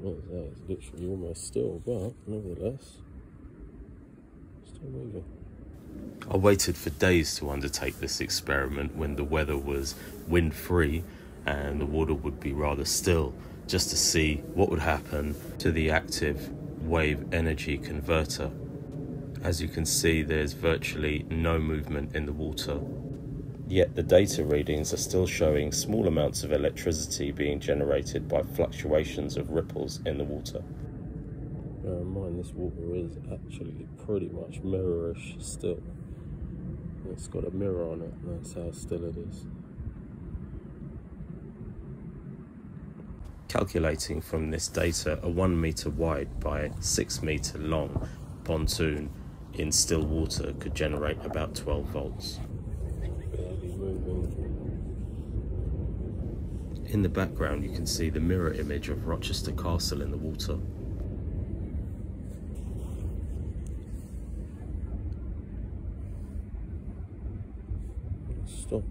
what is that? It's literally almost still, but nevertheless, still moving. I waited for days to undertake this experiment when the weather was wind free and the water would be rather still, just to see what would happen to the active wave energy converter. As you can see, there's virtually no movement in the water. Yet the data readings are still showing small amounts of electricity being generated by fluctuations of ripples in the water. Bear in mind, this water is actually pretty much mirrorish still. It's got a mirror on it, that's how still it is. Calculating from this data, a one meter wide by six meter long pontoon in still water could generate about 12 volts. Barely moving. In the background, you can see the mirror image of Rochester Castle in the water. Stop.